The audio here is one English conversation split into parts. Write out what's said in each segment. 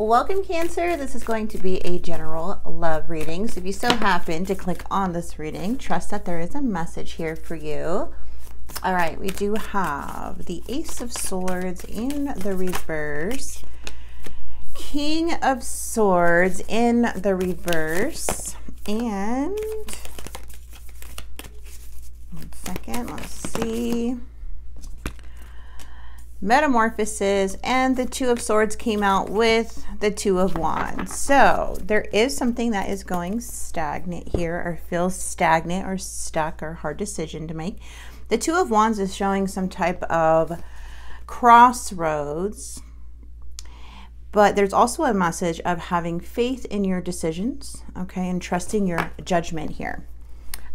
Welcome Cancer. This is going to be a general love reading. So if you so happen to click on this reading, trust that there is a message here for you. All right, we do have the Ace of Swords in the reverse. King of Swords in the reverse. And one second, let's see. Metamorphosis and the Two of Swords came out with the Two of Wands. So there is something that is going stagnant here or feels stagnant or stuck or hard decision to make. The Two of Wands is showing some type of crossroads, but there's also a message of having faith in your decisions, okay, and trusting your judgment here.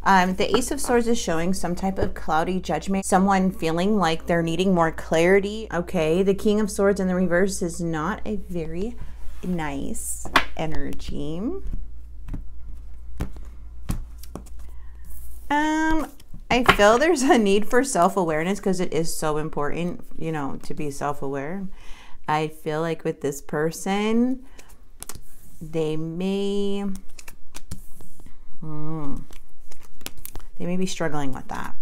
Um, the Ace of Swords is showing some type of cloudy judgment, someone feeling like they're needing more clarity. Okay, the King of Swords in the reverse is not a very nice energy. Um, I feel there's a need for self-awareness because it is so important, you know, to be self-aware. I feel like with this person, they may... Hmm, they may be struggling with that.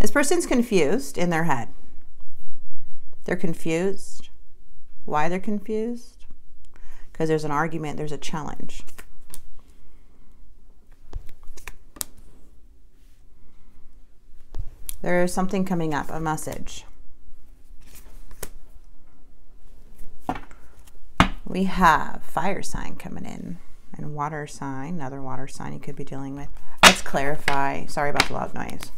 This person's confused in their head. They're confused. Why they're confused? Because there's an argument, there's a challenge. There's something coming up, a message. We have fire sign coming in and water sign, another water sign you could be dealing with. Let's clarify. Sorry about the loud noise.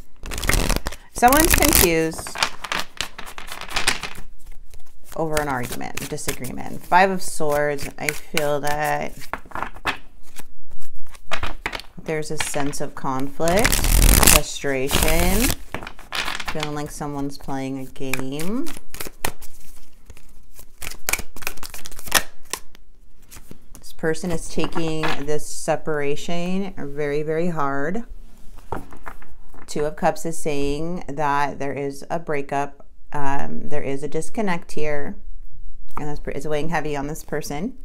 Someone's confused over an argument, disagreement. Five of Swords, I feel that there's a sense of conflict, frustration, feeling like someone's playing a game. This person is taking this separation very, very hard. Two of Cups is saying that there is a breakup. Um, there is a disconnect here. And this is weighing heavy on this person.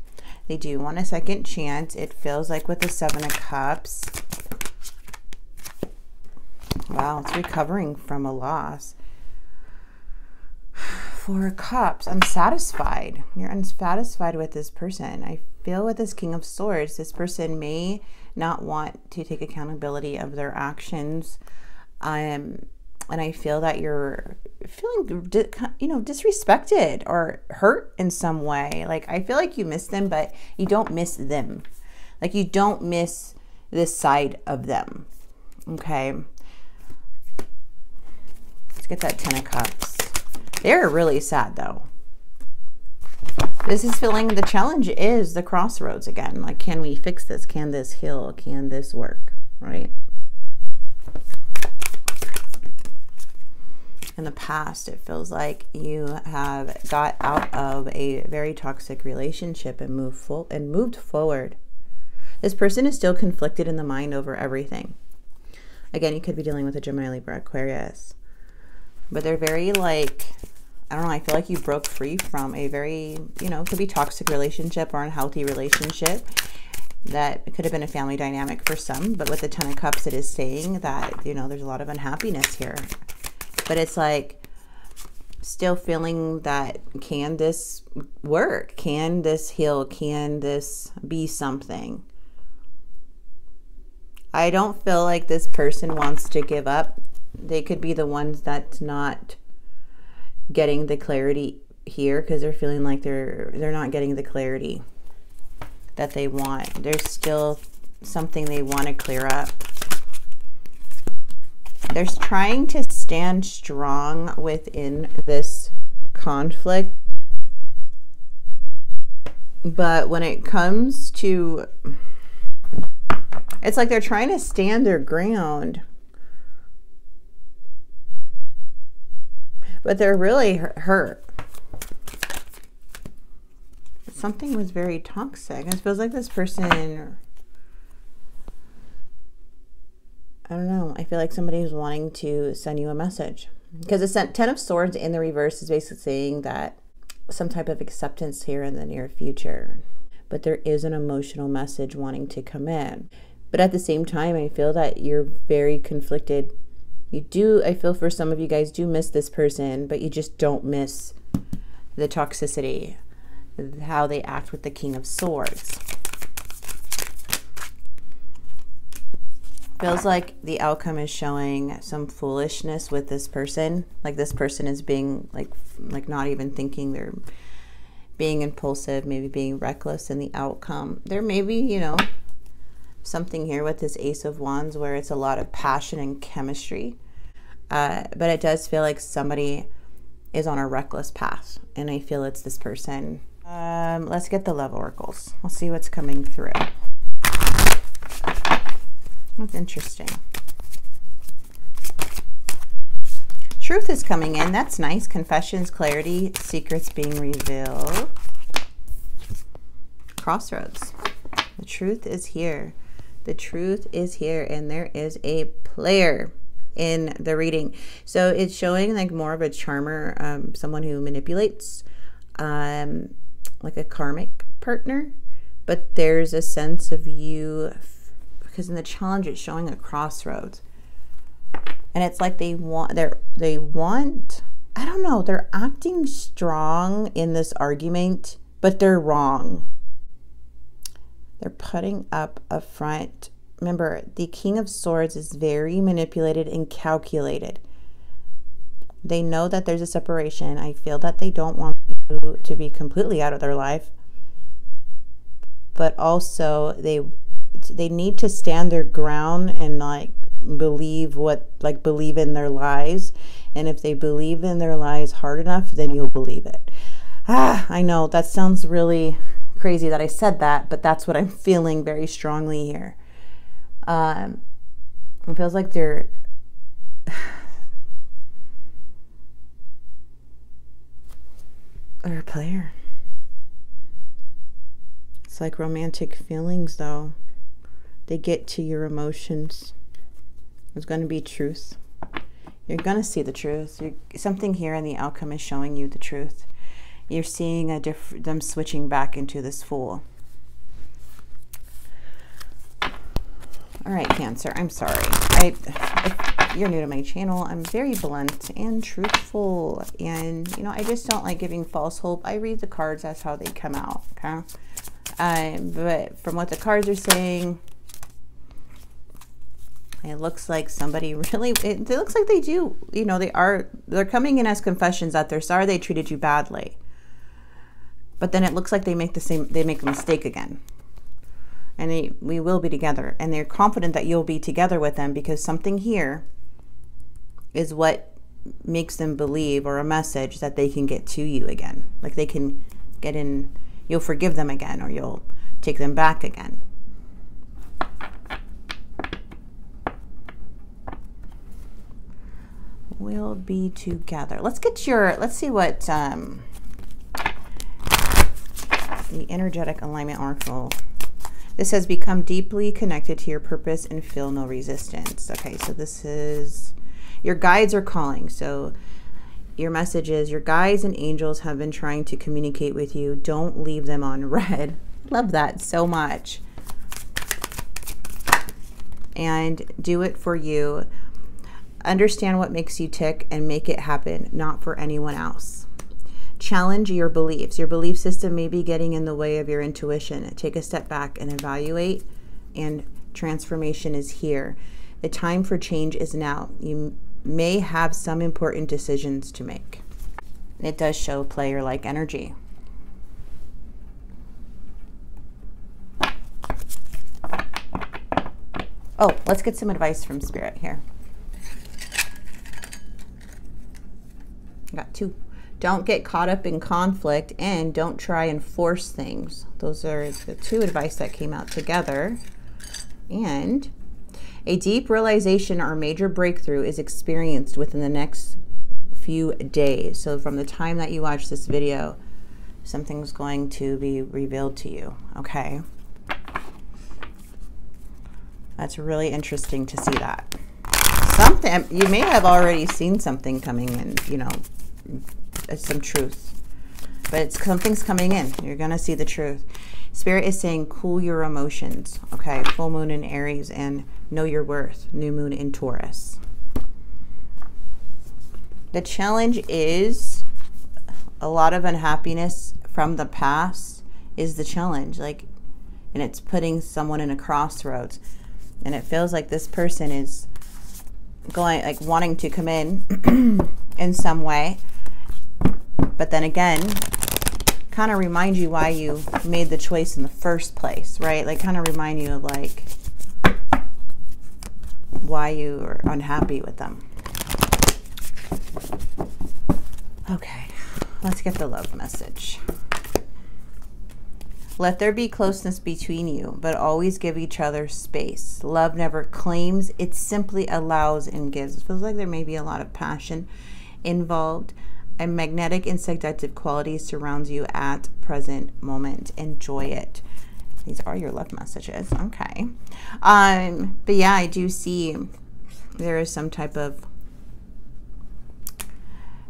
They do want a second chance. It feels like with the Seven of Cups. Wow, it's recovering from a loss. Four of Cups, unsatisfied. You're unsatisfied with this person. I feel with this King of Swords, this person may not want to take accountability of their actions. I Um, and I feel that you're feeling, you know, disrespected or hurt in some way. Like, I feel like you miss them, but you don't miss them. Like, you don't miss this side of them. Okay. Let's get that Ten of Cups. They're really sad, though. This is feeling the challenge is the crossroads again. Like, can we fix this? Can this heal? Can this work? Right? In the past, it feels like you have got out of a very toxic relationship and moved full and moved forward. This person is still conflicted in the mind over everything. Again, you could be dealing with a Gemini, Libra, Aquarius, but they're very like I don't know, I feel like you broke free from a very, you know, could be toxic relationship or unhealthy relationship. That could have been a family dynamic for some, but with the Ten of Cups, it is saying that, you know, there's a lot of unhappiness here. But it's like still feeling that can this work? Can this heal? Can this be something? I don't feel like this person wants to give up. They could be the ones that's not getting the clarity here because they're feeling like they're they're not getting the clarity that they want. There's still something they want to clear up. They're trying to stand strong within this conflict. But when it comes to it's like they're trying to stand their ground but they're really hurt. Something was very toxic. It feels like this person, I don't know, I feel like somebody's wanting to send you a message. Because the Ten of Swords in the reverse is basically saying that some type of acceptance here in the near future. But there is an emotional message wanting to come in. But at the same time, I feel that you're very conflicted. You do, I feel for some of you guys do miss this person, but you just don't miss the toxicity, how they act with the King of Swords. Feels like the outcome is showing some foolishness with this person. Like this person is being like like not even thinking they're being impulsive, maybe being reckless in the outcome. There may be, you know, something here with this Ace of Wands where it's a lot of passion and chemistry. Uh, but it does feel like somebody is on a reckless path. And I feel it's this person. Um, let's get the love oracles. We'll see what's coming through. That's interesting. Truth is coming in. That's nice. Confessions, clarity, secrets being revealed. Crossroads. The truth is here. The truth is here, and there is a player in the reading. So it's showing like more of a charmer, um, someone who manipulates, um, like a karmic partner. But there's a sense of you because in the challenge it's showing a crossroads. And it's like they want they're they want i don't know they're acting strong in this argument but they're wrong. They're putting up a front. Remember the king of swords is very manipulated and calculated. They know that there's a separation. I feel that they don't want you to be completely out of their life. But also they they need to stand their ground and like believe what like believe in their lies. And if they believe in their lies hard enough then you'll believe it. Ah i know. That sounds really crazy that i said that but that's what i'm feeling very strongly here. Um it feels like they're they're a player. It's like romantic feelings though they get to your emotions. There's going to be truth. You're going to see the truth. You're, something here in the outcome is showing you the truth. You're seeing a diff- them switching back into this fool. All right, Cancer, I'm sorry. I, you're new to my channel, I'm very blunt and truthful. And, you know, I just don't like giving false hope. I read the cards, that's how they come out, okay? Um, but from what the cards are saying, it looks like somebody really, it, it looks like they do, you know, they are, they're coming in as confessions that they're sorry they treated you badly. But then it looks like they make the same, they make a mistake again. And they, we will be together. And they're confident that you'll be together with them because something here is what makes them believe or a message that they can get to you again. Like they can get in, you'll forgive them again or you'll take them back again. We'll be together. Let's get your, let's see what um, the energetic alignment oracle. This has become deeply connected to your purpose and feel no resistance. Okay, so this is your guides are calling. So your message is your guides and angels have been trying to communicate with you. Don't leave them on red. Love that so much. And do it for you. Understand what makes you tick and make it happen, not for anyone else. Challenge your beliefs. Your belief system may be getting in the way of your intuition. Take a step back and evaluate, and transformation is here. The time for change is now. You may have some important decisions to make. It does show player like energy. Oh, let's get some advice from Spirit here. Got two. Don't get caught up in conflict and don't try and force things. Those are the two advice that came out together. And a deep realization or major breakthrough is experienced within the next few days. So from the time that you watch this video, something's going to be revealed to you, okay? That's really interesting to see that. Something, you may have already seen something coming and, you know, some truth. but it's something's coming in. You're going to see the truth. Spirit is saying cool your emotions. Okay, full moon in Aries and know your worth. New moon in Taurus. The challenge is a lot of unhappiness from the past is the challenge. Like, and it's putting someone in a crossroads. And it feels like this person is going, like, wanting to come in in some way. But then again, kind of remind you why you made the choice in the first place, right? Like, kind of remind you of, like, why you are unhappy with them. Okay, let's get the love message. Let there be closeness between you, but always give each other space. Love never claims, it simply allows and gives. It feels like there may be a lot of passion involved. A magnetic and seductive quality surrounds you at present moment. Enjoy it. These are your love messages. Okay. Um, but yeah, I do see there is some type of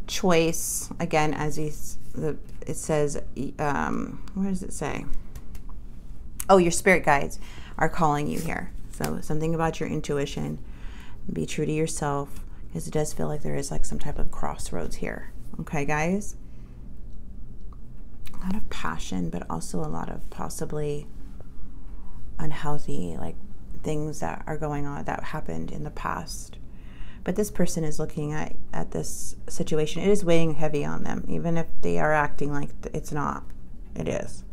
choice again as he's the it says um what does it say oh your spirit guides are calling you here so something about your intuition be true to yourself because it does feel like there is like some type of crossroads here okay guys a lot of passion but also a lot of possibly unhealthy like things that are going on that happened in the past but this person is looking at, at this situation. It is weighing heavy on them, even if they are acting like it's not. It is.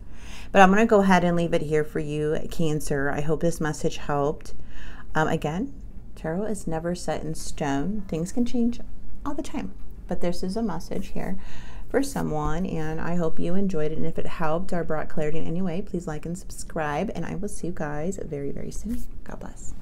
But I'm going to go ahead and leave it here for you, Cancer. I hope this message helped. Um, again, tarot is never set in stone. Things can change all the time. But this is a message here for someone, and I hope you enjoyed it. And if it helped or brought clarity in any way, please like and subscribe. And I will see you guys very, very soon. God bless.